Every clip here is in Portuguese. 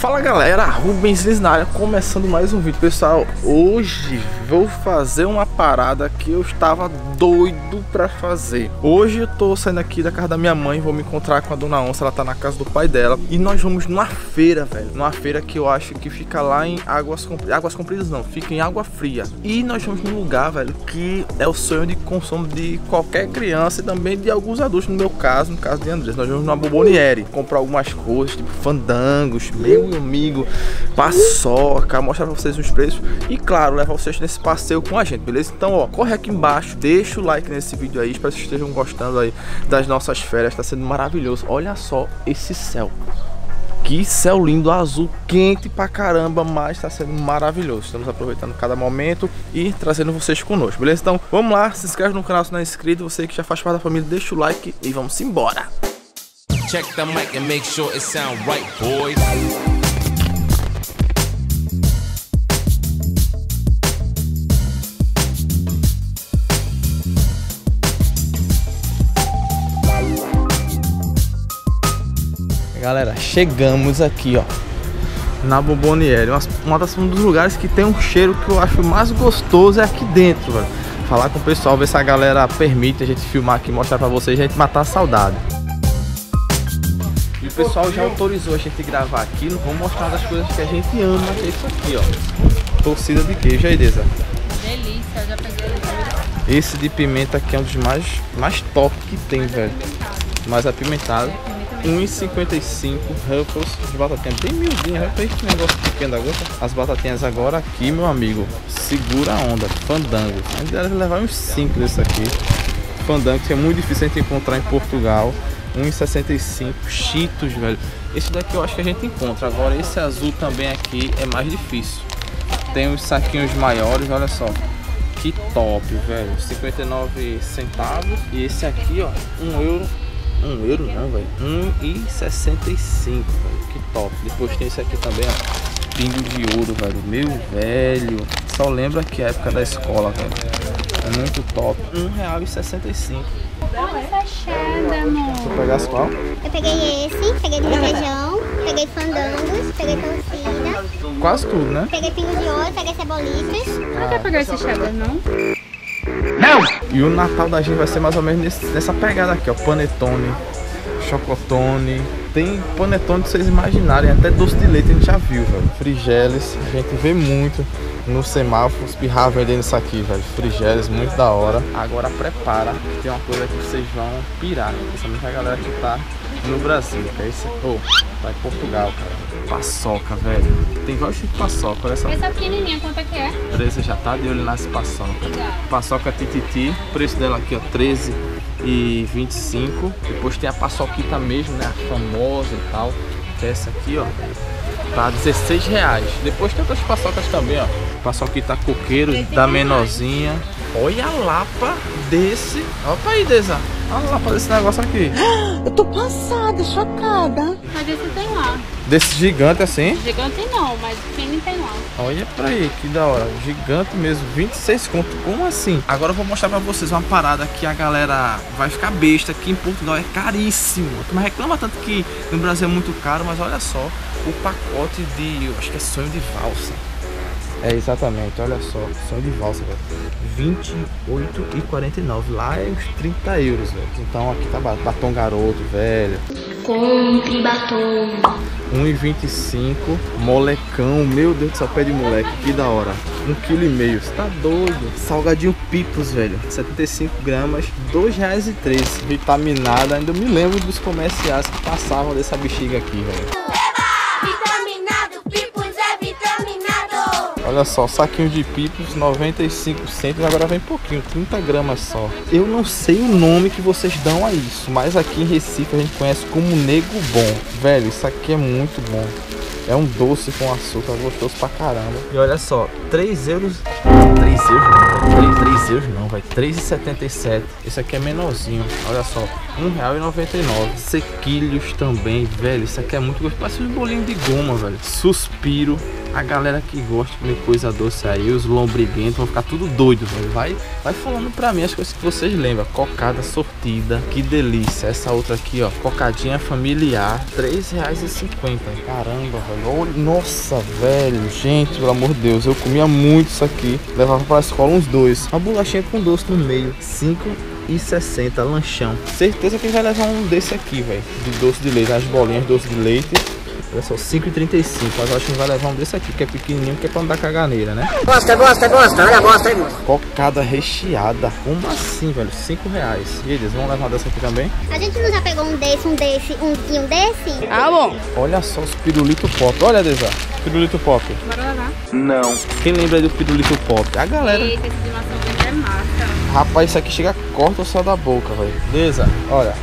Fala galera, Rubens Liz na área, começando mais um vídeo. Pessoal, hoje vou fazer uma parada que eu estava doido pra fazer. Hoje eu tô saindo aqui da casa da minha mãe, vou me encontrar com a Dona Onça, ela tá na casa do pai dela. E nós vamos numa feira, velho, numa feira que eu acho que fica lá em Águas Compridas Águas Compridas não, fica em Água Fria. E nós vamos num lugar, velho, que é o sonho de consumo de qualquer criança e também de alguns adultos No meu caso, no caso de Andrés, nós vamos numa Bomboniere Comprar algumas coisas, tipo fandangos, meu meu amigo, paçoca, mostrar pra vocês os preços e claro, levar vocês nesse passeio com a gente, beleza? Então, ó, corre aqui embaixo, deixa o like nesse vídeo aí, espero que vocês estejam gostando aí das nossas férias, tá sendo maravilhoso. Olha só esse céu. Que céu lindo, azul, quente pra caramba, mas tá sendo maravilhoso. Estamos aproveitando cada momento e trazendo vocês conosco, beleza? Então, vamos lá, se inscreve no canal se não é inscrito, você que já faz parte da família, deixa o like e vamos embora. Check the mic and make sure it sound right, boys. Galera, chegamos aqui, ó. Na Bomboniere uma, uma das, Um dos lugares que tem um cheiro que eu acho mais gostoso é aqui dentro, velho. Falar com o pessoal, ver se a galera permite a gente filmar aqui Mostrar pra vocês, a gente matar a saudade. E o pessoal já autorizou a gente gravar aqui Não vou mostrar das coisas que a gente ama Que é isso aqui, ó. Torcida de queijo, aí, Deza? Delícia, já peguei Esse de pimenta aqui é um dos mais, mais top que tem, velho. Mais apimentado 1,55 Ruffles de batatinha bem né? esse negócio pequeno da gota. As batatinhas agora aqui, meu amigo, segura a onda, fandango. A gente deve levar uns 5 desse aqui. Fandango que é muito difícil a gente encontrar em Portugal. 1,65 Cheetos, velho. Esse daqui eu acho que a gente encontra. Agora esse azul também aqui é mais difícil. Tem uns saquinhos maiores, olha só. Que top, velho. 59 centavos. E esse aqui, ó, 1 euro um euro não, velho. 1,65, velho. Que top. Depois tem esse aqui também, ó. Pingo de ouro, velho. Meu velho. Só lembra que é a época da escola, velho. É muito top. R$1,65. Fechada, amor. Você pegasse qual? Eu peguei esse, peguei de requeijão, peguei fandangos, peguei torcida. Quase tudo, né? Peguei pingo de ouro, peguei cebolitas. Não quer pegar esse cheddar, não? Não! E o Natal da gente vai ser mais ou menos nesse, nessa pegada aqui, ó. Panetone, chocotone. Tem panetone que vocês imaginarem, até doce de leite a gente já viu, velho. Frigeles, a gente vê muito no semáforo, os pirrar vendendo isso aqui, velho. Frigeles, muito da hora. Agora prepara, tem uma coisa que vocês vão pirar, principalmente a galera que tá no Brasil, que é esse. Oh, tá em Portugal, cara. Paçoca, velho. Tem vários tipos de paçoca, olha só. Essa pequenininha, quanto é que é? 13 já tá de olho nas paçoca. Paçoca tititi, preço dela aqui, ó, 13 e 25. Depois tem a paçoquita mesmo, né, a famosa e tal. Que é essa aqui, ó. Tá 16 reais. Depois tem outras paçocas também, ó. Paçoquita coqueiro da menorzinha. Olha a lapa desse. Opa aí, Deza. Olha a lapa desse negócio aqui. Eu tô passada, chocada. Mas esse tem lá. Desse gigante assim? Gigante não, mas pequeno tem lá. Olha pra aí, que da hora. Gigante mesmo, 26 conto. Como assim? Agora eu vou mostrar pra vocês uma parada que a galera vai ficar besta. Aqui em Portugal é caríssimo. Mas reclama tanto que no Brasil é muito caro, mas olha só o pacote de. Eu acho que é sonho de valsa. É, exatamente, olha só, sonho de valsa, velho. 28,49. Lá é uns 30 euros, velho. Então aqui tá batom garoto, velho. Compre batom. 1,25 molecão, meu Deus do céu, pé de moleque, que da hora 1,5 kg, você tá doido Salgadinho Pipos, velho 75 gramas, R$ 2,13 Vitaminada, ainda me lembro dos comerciais que passavam dessa bexiga aqui, velho Olha só, saquinho de pipos, 95 centos, agora vem pouquinho, 30 gramas só. Eu não sei o nome que vocês dão a isso, mas aqui em Recife a gente conhece como nego bom. Velho, isso aqui é muito bom. É um doce com açúcar gostoso pra caramba. E olha só, 3 euros... 3 euros não, 3, 3 euros não, vai 3,77. Esse aqui é menorzinho, olha só. R$1,99. Sequilhos também, velho. Isso aqui é muito gostoso. Parece um bolinho de goma, velho. Suspiro. A galera que gosta de comer coisa doce aí, os lombriguentos, vão ficar tudo doido, velho. Vai, vai falando pra mim as coisas que vocês lembram. Cocada sortida, que delícia. Essa outra aqui, ó, cocadinha familiar, R$3,50. Caramba, velho. Nossa, velho. Gente, pelo amor de Deus, eu comia muito isso aqui. Levava pra escola uns dois. Uma bolachinha com doce no meio, 5 e 60 lanchão. Certeza que vai levar um desse aqui, velho. De doce de leite, as bolinhas doce de leite. Olha só, 5,35. Mas eu acho que vai levar um desse aqui, que é pequenininho, que é pra não dar caganeira, né? Gosta, gosta, gosta. Olha a bosta aí, moço. Cocada recheada. Como assim, velho? 5 reais. E eles vão levar dessa aqui também? A gente não já pegou um desse, um desse, um e um desse? Ah, bom. Olha só os pirulito pop. Olha, Deza. Pirulito pop. Bora levar. Não. Quem lembra do pirulito pop? A galera. Eita, esse de maçã é massa. Rapaz, isso aqui chega, corta o céu da boca, velho. Deza, olha.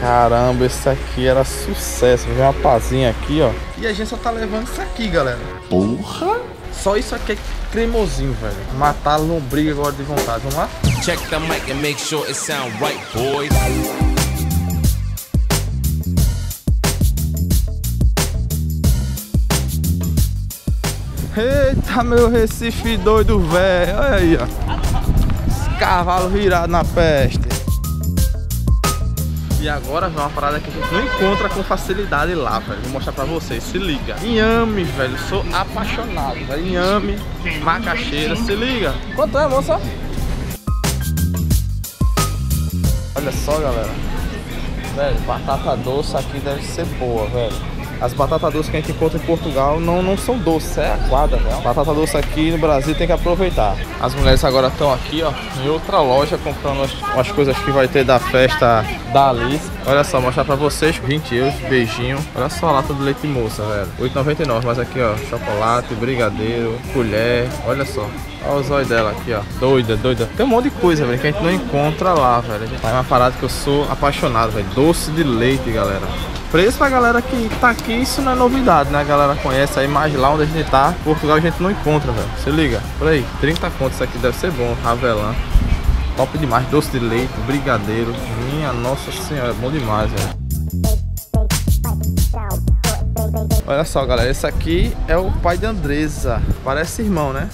Caramba, esse aqui era sucesso. Vem uma pazinha aqui, ó. E a gente só tá levando isso aqui, galera. Porra! Só isso aqui é cremosinho, velho. Matar a lombriga agora de vontade. Vamos lá? Check the mic and make sure it sound right, boys. Eita, meu Recife doido, velho. Olha aí, ó. Esse cavalo virado na peste. E agora vem uma parada que a gente não encontra com facilidade lá, velho. Vou mostrar pra vocês, se liga. Inhame, velho, sou apaixonado, velho. Inhame, macaxeira, se liga. Quanto é, moça? Olha só, galera. Velho, batata doce aqui deve ser boa, velho. As batatas doces que a gente encontra em Portugal não, não são doces, é aguada, velho. Batata doce aqui no Brasil tem que aproveitar. As mulheres agora estão aqui, ó, em outra loja comprando as, umas coisas que vai ter da festa da Alice. Olha só, mostrar pra vocês, 20 euros, beijinho. Olha só a lata de leite moça, velho. 8,99, mas aqui, ó, chocolate, brigadeiro, colher, olha só. Olha os olhos dela aqui, ó. Doida, doida. Tem um monte de coisa, velho, que a gente não encontra lá, velho. É uma parada que eu sou apaixonado, velho. Doce de leite, galera. Preço pra galera que tá aqui, isso não é novidade, né? A galera conhece aí, mas lá onde a gente tá, Portugal a gente não encontra, velho. Se liga, por aí, 30 contos isso aqui deve ser bom, Ravelã. Top demais, doce de leite, brigadeiro. Minha nossa senhora, bom demais, velho. Olha só, galera, esse aqui é o pai de Andresa. Parece irmão, né?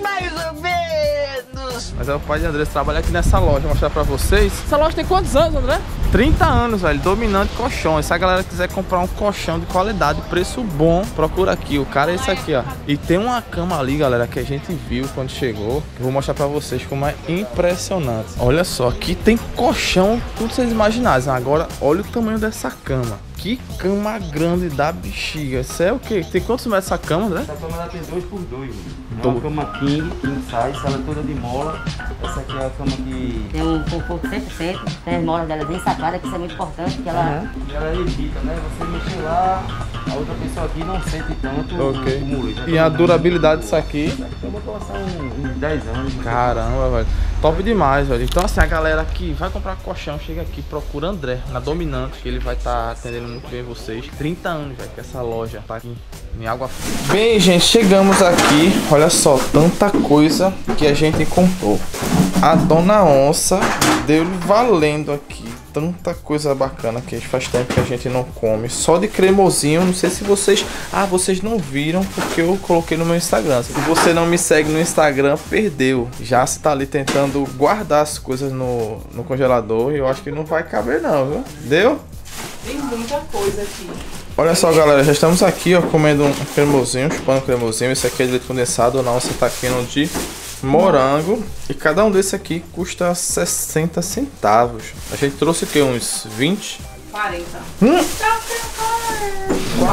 Mais ou menos. Mas é o pai de Andresa, trabalha aqui nessa loja, vou mostrar pra vocês. Essa loja tem quantos anos, André? 30 anos, velho, dominante colchões. Se a galera quiser comprar um colchão de qualidade, preço bom, procura aqui. O cara é esse aqui, ó. E tem uma cama ali, galera, que a gente viu quando chegou. Eu vou mostrar pra vocês como é impressionante. Olha só, aqui tem colchão, tudo vocês imaginarem. Agora, olha o tamanho dessa cama. Que cama grande da bexiga. Isso é o quê? Tem quantos metros essa cama, né? Essa cama ela tem 2 por 2 É uma cama king, king size, ela é toda de mola. Essa aqui é a cama que Tem um conforto 100%, tem as molas dela bem sacadas, que isso é muito importante, que ela... e ela evita, né? Você mexer lá, a outra pessoa aqui não sente tanto Ok. o mulete. E a durabilidade disso aqui. Eu vou passar uns uns 10 anos. Caramba, velho. Top demais, velho. Então, assim, a galera que vai comprar colchão, chega aqui, procura André, na Dominante, que ele vai estar atendendo muito bem vocês. 30 anos, velho, que essa loja tá aqui em Água Fria. Bem, gente, chegamos aqui. Olha só, tanta coisa que a gente comprou. A Dona Onça deu valendo aqui. Tanta coisa bacana que faz tempo que a gente não come. Só de cremosinho. Não sei se vocês. Ah, vocês não viram porque eu coloquei no meu Instagram. Se você não me segue no Instagram, perdeu. Já se tá ali tentando guardar as coisas no, no congelador. E eu acho que não vai caber, não, viu? Deu? Tem muita coisa aqui. Olha só, galera, já estamos aqui, ó, comendo um cremosinho, chupando um cremosinho. Esse aqui é de leite condensado, não, você tá aqui no de morango. E cada um desse aqui custa 60 centavos. A gente trouxe aqui uns 20. 40.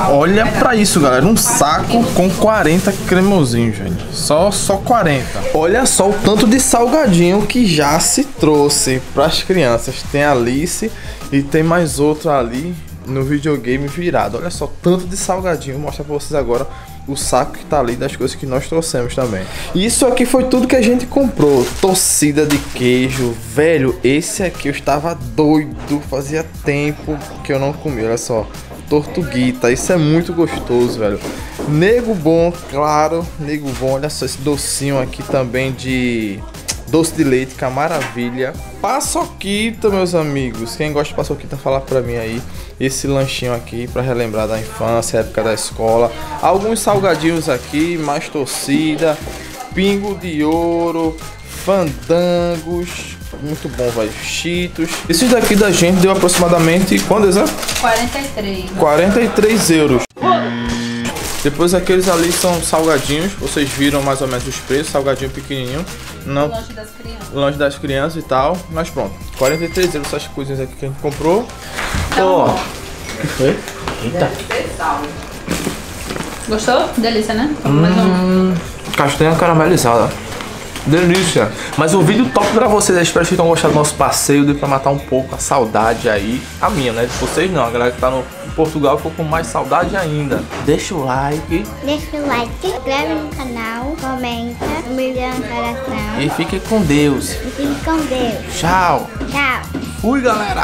Olha pra isso, galera, um saco com 40 cremosinhos, gente. Só só 40. Olha só o tanto de salgadinho que já se trouxe pras crianças. Tem a Alice e tem mais outro ali no videogame virado. Olha só, tanto de salgadinho. Vou mostrar pra vocês agora o saco que tá ali das coisas que nós trouxemos também. Isso aqui foi tudo que a gente comprou. Torcida de queijo. Velho, esse aqui eu estava doido. Fazia tempo que eu não comia. Olha só. Tortuguita, isso é muito gostoso, velho. Nego bom, claro, nego bom. Olha só esse docinho aqui também de doce de leite, que é maravilha. Paçoquita, meus amigos. Quem gosta de paçoquita, fala pra mim aí. Esse lanchinho aqui pra relembrar da infância, época da escola. Alguns salgadinhos aqui, mais torcida, pingo de ouro, fandangos. Muito bom, velho. Cheetos. Esses daqui da gente deu aproximadamente. Quanto é? 43. 43 euros. Depois aqueles ali são salgadinhos, vocês viram mais ou menos os preços, salgadinho pequenininho, não Lanche das crianças. longe das crianças e tal, mas pronto, 43 euros essas coisinhas aqui que a gente comprou. Ó, o que foi? Eita, Gostou? Delícia, né? Mais um. castanha caramelizada. Delícia! Mas o vídeo top pra vocês, eu espero que tenham gostado do nosso passeio, deu pra matar um pouco a saudade aí. A minha, né? De vocês não, a galera que tá no Portugal ficou com mais saudade ainda. Deixa o like Deixa o like, se inscreve no canal, comenta, um milhão de coração. e fique com Deus. E fique com Deus. Tchau! Tchau. Fui, galera!